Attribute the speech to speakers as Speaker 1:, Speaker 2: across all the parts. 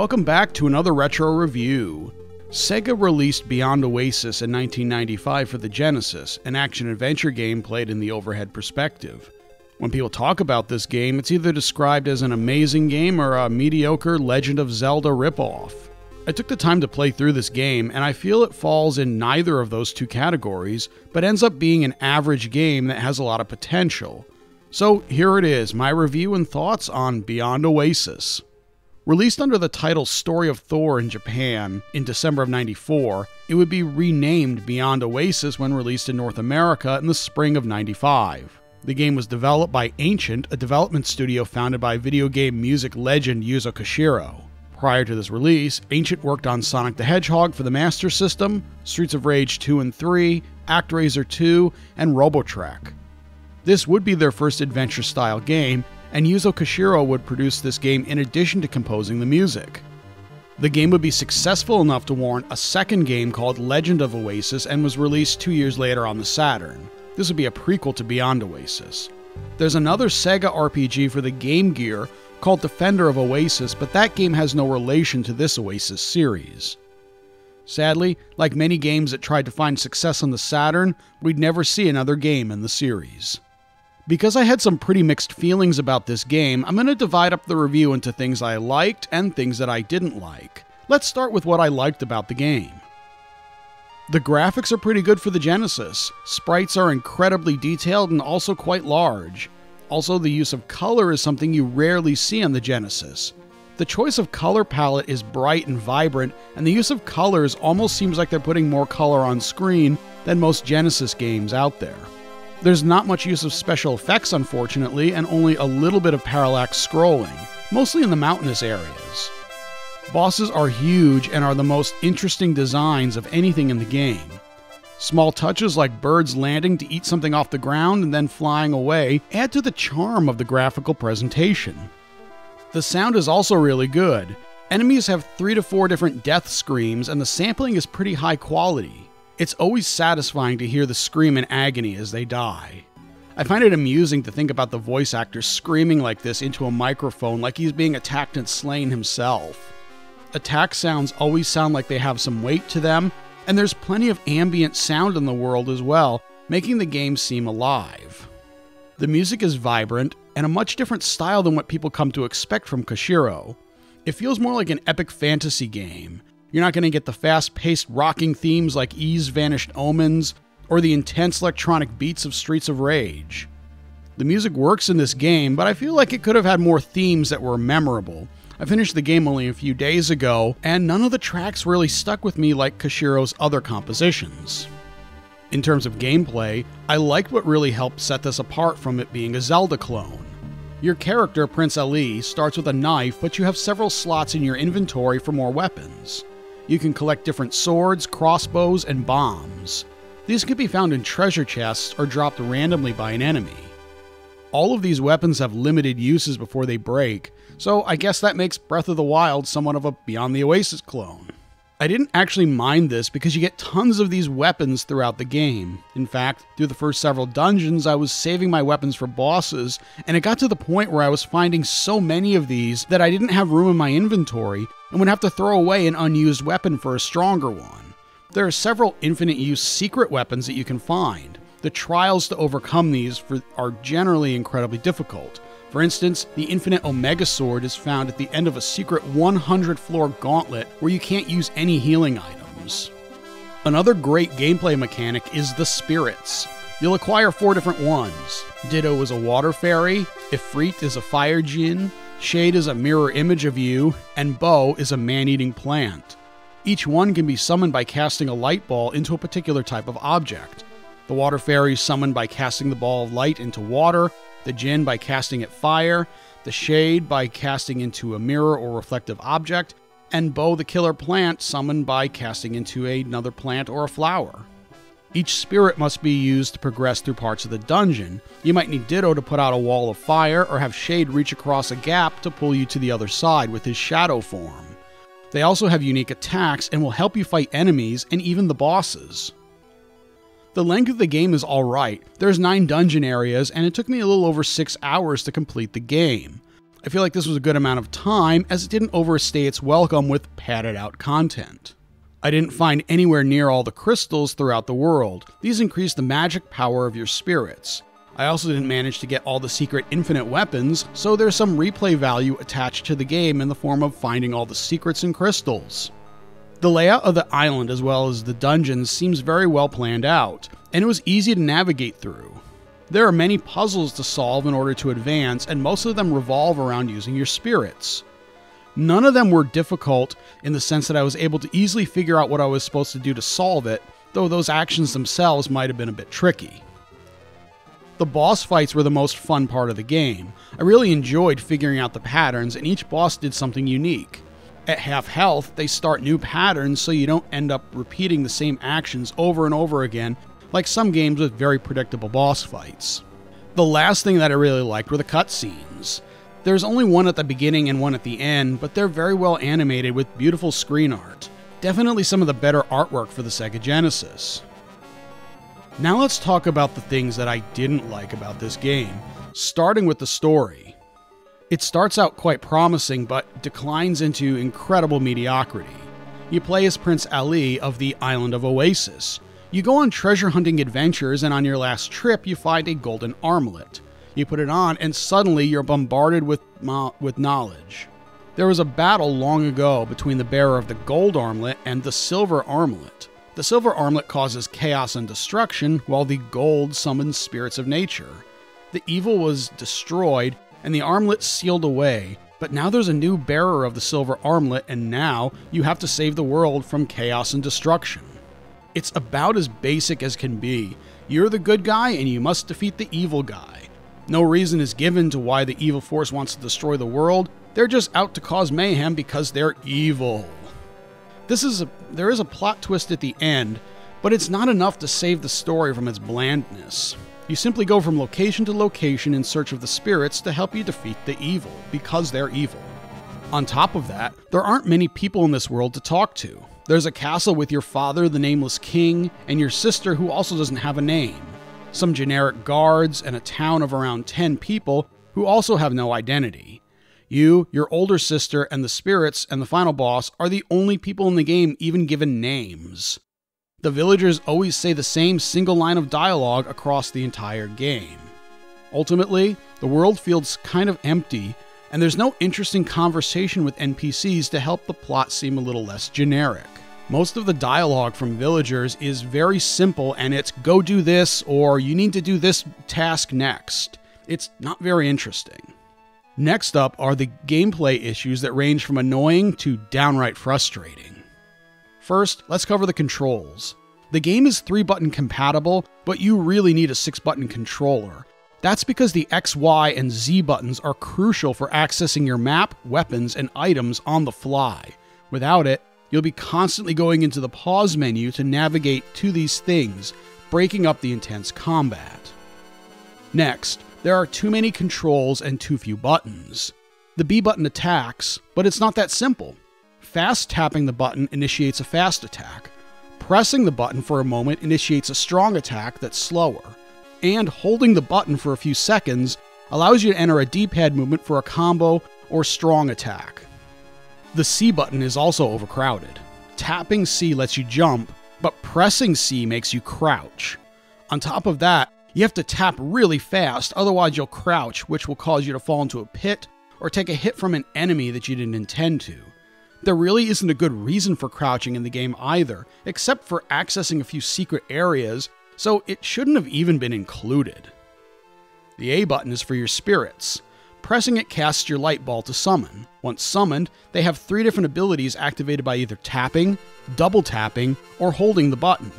Speaker 1: Welcome back to another retro review. Sega released Beyond Oasis in 1995 for the Genesis, an action adventure game played in the overhead perspective. When people talk about this game, it's either described as an amazing game or a mediocre Legend of Zelda ripoff. I took the time to play through this game, and I feel it falls in neither of those two categories, but ends up being an average game that has a lot of potential. So here it is my review and thoughts on Beyond Oasis. Released under the title Story of Thor in Japan in December of 94, it would be renamed Beyond Oasis when released in North America in the spring of 95. The game was developed by Ancient, a development studio founded by video game music legend Yuzo Koshiro. Prior to this release, Ancient worked on Sonic the Hedgehog for the Master System, Streets of Rage 2 and 3, ActRaiser 2, and Robotrek. This would be their first adventure style game, and Yuzo Koshiro would produce this game in addition to composing the music. The game would be successful enough to warrant a second game called Legend of Oasis and was released two years later on the Saturn. This would be a prequel to Beyond Oasis. There's another Sega RPG for the Game Gear called Defender of Oasis, but that game has no relation to this Oasis series. Sadly, like many games that tried to find success on the Saturn, we'd never see another game in the series. Because I had some pretty mixed feelings about this game, I'm going to divide up the review into things I liked and things that I didn't like. Let's start with what I liked about the game. The graphics are pretty good for the Genesis. Sprites are incredibly detailed and also quite large. Also, the use of color is something you rarely see on the Genesis. The choice of color palette is bright and vibrant, and the use of colors almost seems like they're putting more color on screen than most Genesis games out there. There's not much use of special effects, unfortunately, and only a little bit of parallax scrolling, mostly in the mountainous areas. Bosses are huge and are the most interesting designs of anything in the game. Small touches like birds landing to eat something off the ground and then flying away add to the charm of the graphical presentation. The sound is also really good. Enemies have three to four different death screams, and the sampling is pretty high quality. It's always satisfying to hear the scream in agony as they die. I find it amusing to think about the voice actor screaming like this into a microphone like he's being attacked and slain himself attack sounds always sound like they have some weight to them, and there's plenty of ambient sound in the world as well, making the game seem alive. The music is vibrant and a much different style than what people come to expect from Koshiro. It feels more like an epic fantasy game. You're not going to get the fast paced rocking themes like Ys Vanished Omens or the intense electronic beats of Streets of Rage. The music works in this game, but I feel like it could have had more themes that were memorable, I finished the game only a few days ago, and none of the tracks really stuck with me like Koshiro's other compositions. In terms of gameplay, I liked what really helped set this apart from it being a Zelda clone. Your character, Prince Ali, starts with a knife, but you have several slots in your inventory for more weapons. You can collect different swords, crossbows, and bombs. These can be found in treasure chests or dropped randomly by an enemy. All of these weapons have limited uses before they break, so I guess that makes Breath of the Wild somewhat of a Beyond the Oasis clone. I didn't actually mind this because you get tons of these weapons throughout the game. In fact, through the first several dungeons, I was saving my weapons for bosses, and it got to the point where I was finding so many of these that I didn't have room in my inventory and would have to throw away an unused weapon for a stronger one. There are several infinite use secret weapons that you can find. The trials to overcome these for, are generally incredibly difficult. For instance, the Infinite Omega Sword is found at the end of a secret 100 floor gauntlet where you can't use any healing items. Another great gameplay mechanic is the spirits. You'll acquire four different ones. Dytto is a water fairy, Efreet is a fire djinn, Shade is a mirror image of you, and Bow is a man eating plant. Each one can be summoned by casting a light ball into a particular type of object. The water fairy is summoned by casting the ball of light into water, the djinn by casting it fire, the shade by casting into a mirror or reflective object, and Bow the killer plant summoned by casting into another plant or a flower. Each spirit must be used to progress through parts of the dungeon. You might need Dytto to put out a wall of fire, or have Shade reach across a gap to pull you to the other side with his shadow form. They also have unique attacks and will help you fight enemies and even the bosses. The length of the game is alright. There's 9 dungeon areas, and it took me a little over 6 hours to complete the game. I feel like this was a good amount of time as it didn't overstay its welcome with padded out content. I didn't find anywhere near all the crystals throughout the world. These increase the magic power of your spirits. I also didn't manage to get all the secret infinite weapons, so there's some replay value attached to the game in the form of finding all the secrets and crystals. The layout of the island as well as the dungeons seems very well planned out, and it was easy to navigate through. There are many puzzles to solve in order to advance, and most of them revolve around using your spirits. None of them were difficult in the sense that I was able to easily figure out what I was supposed to do to solve it, though those actions themselves might have been a bit tricky. The boss fights were the most fun part of the game. I really enjoyed figuring out the patterns, and each boss did something unique. At half health, they start new patterns so you don't end up repeating the same actions over and over again, like some games with very predictable boss fights. The last thing that I really liked were the cutscenes. There's only one at the beginning and one at the end, but they're very well animated with beautiful screen art. Definitely some of the better artwork for the Sega Genesis. Now let's talk about the things that I didn't like about this game, starting with the story. It starts out quite promising, but declines into incredible mediocrity. You play as Prince Ali of the island of Oasis. You go on treasure hunting adventures, and on your last trip, you find a golden armlet. You put it on, and suddenly you're bombarded with, with knowledge. There was a battle long ago between the bearer of the gold armlet and the silver armlet. The silver armlet causes chaos and destruction, while the gold summons spirits of nature. The evil was destroyed, and the armlet sealed away, but now there's a new bearer of the silver armlet, and now you have to save the world from chaos and destruction. It's about as basic as can be. You're the good guy, and you must defeat the evil guy. No reason is given to why the evil force wants to destroy the world. They're just out to cause mayhem because they're evil. This is a, there is a plot twist at the end, but it's not enough to save the story from its blandness. You simply go from location to location in search of the spirits to help you defeat the evil, because they're evil. On top of that, there aren't many people in this world to talk to. There's a castle with your father, the nameless king, and your sister, who also doesn't have a name some generic guards, and a town of around 10 people who also have no identity. You, your older sister, and the spirits and the final boss are the only people in the game even given names. The villagers always say the same single line of dialogue across the entire game. Ultimately, the world feels kind of empty, and there's no interesting conversation with NPCs to help the plot seem a little less generic. Most of the dialogue from villagers is very simple and it's go do this or you need to do this task next. It's not very interesting. Next up are the gameplay issues that range from annoying to downright frustrating. First, let's cover the controls. The game is 3 button compatible, but you really need a 6 button controller. That's because the X, Y, and Z buttons are crucial for accessing your map, weapons, and items on the fly. Without it, You'll be constantly going into the pause menu to navigate to these things, breaking up the intense combat. Next, there are too many controls and too few buttons. The B button attacks, but it's not that simple. Fast tapping the button initiates a fast attack. Pressing the button for a moment initiates a strong attack that's slower. And holding the button for a few seconds allows you to enter a D pad movement for a combo or strong attack. The C button is also overcrowded. Tapping C lets you jump, but pressing C makes you crouch. On top of that, you have to tap really fast, otherwise, you'll crouch, which will cause you to fall into a pit or take a hit from an enemy that you didn't intend to. There really isn't a good reason for crouching in the game either, except for accessing a few secret areas, so it shouldn't have even been included. The A button is for your spirits. Pressing it casts your light ball to summon. Once summoned, they have three different abilities activated by either tapping, double tapping, or holding the button.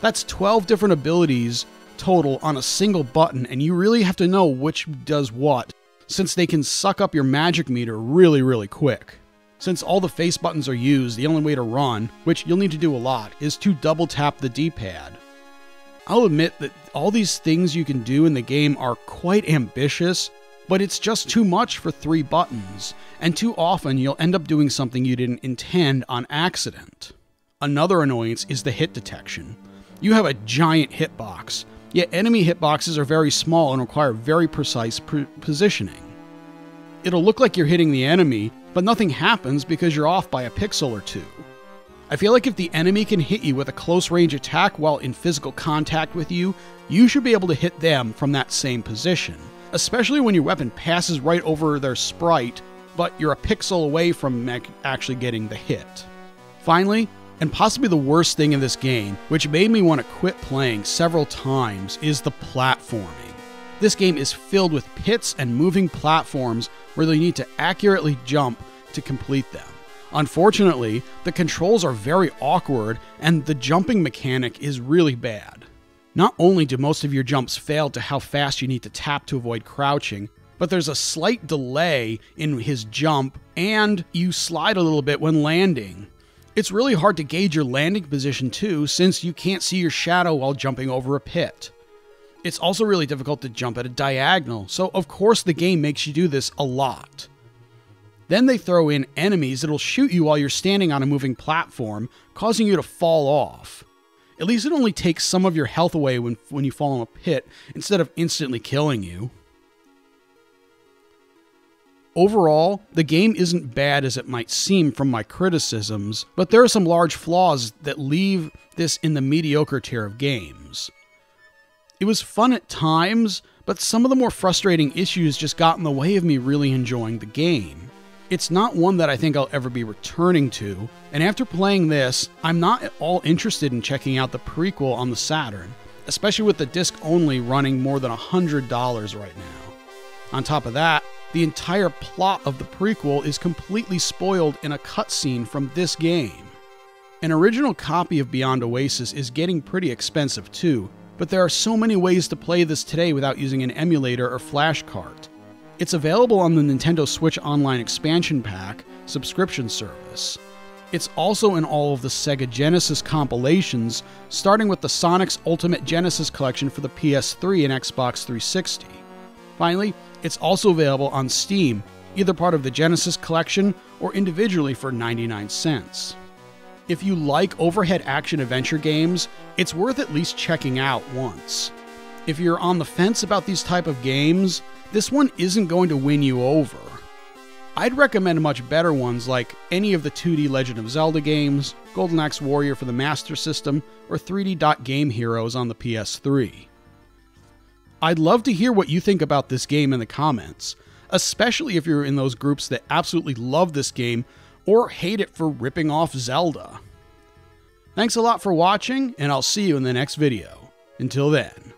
Speaker 1: That's 12 different abilities total on a single button, and you really have to know which does what, since they can suck up your magic meter really, really quick. Since all the face buttons are used, the only way to run, which you'll need to do a lot, is to double tap the D pad. I'll admit that all these things you can do in the game are quite ambitious, but it's just too much for three buttons, and too often you'll end up doing something you didn't intend on accident. Another annoyance is the hit detection. You have a giant hitbox, yet enemy hitboxes are very small and require very precise positioning. It'll look like you're hitting the enemy, but nothing happens because you're off by a pixel or two. I feel like if the enemy can hit you with a close range attack while in physical contact with you, you should be able to hit them from that same position, especially when your weapon passes right over their sprite, but you're a pixel away from actually getting the hit. Finally, and possibly the worst thing in this game, which made me want to quit playing several times, is the platforming. This game is filled with pits and moving platforms where you need to accurately jump to complete them. Unfortunately, the controls are very awkward and the jumping mechanic is really bad. Not only do most of your jumps fail to how fast you need to tap to avoid crouching, but there's a slight delay in his jump and you slide a little bit when landing. It's really hard to gauge your landing position too, since you can't see your shadow while jumping over a pit. It's also really difficult to jump at a diagonal, so of course the game makes you do this a lot. Then they throw in enemies that'll shoot you while you're standing on a moving platform, causing you to fall off. At least it only takes some of your health away when, when you fall in a pit, instead of instantly killing you. Overall, the game isn't bad as it might seem from my criticisms, but there are some large flaws that leave this in the mediocre tier of games. It was fun at times, but some of the more frustrating issues just got in the way of me really enjoying the game. It's not one that I think I'll ever be returning to, and after playing this, I'm not at all interested in checking out the prequel on the Saturn, especially with the disc only running more than $100 right now. On top of that, the entire plot of the prequel is completely spoiled in a cutscene from this game. An original copy of Beyond Oasis is getting pretty expensive too, but there are so many ways to play this today without using an emulator or flash cart. It's available on the Nintendo Switch Online Expansion Pack subscription service. It's also in all of the Sega Genesis compilations, starting with the Sonic's Ultimate Genesis collection for the PS3 and Xbox 360. Finally, it's also available on Steam, either part of the Genesis collection or individually for 99 cents. If you like overhead action adventure games, it's worth at least checking out once. If you're on the fence about these type of games, this one isn't going to win you over. I'd recommend much better ones like any of the 2D Legend of Zelda games, Golden Axe Warrior for the Master System, or 3D Dot Game Heroes on the PS3. I'd love to hear what you think about this game in the comments, especially if you're in those groups that absolutely love this game or hate it for ripping off Zelda. Thanks a lot for watching, and I'll see you in the next video. Until then.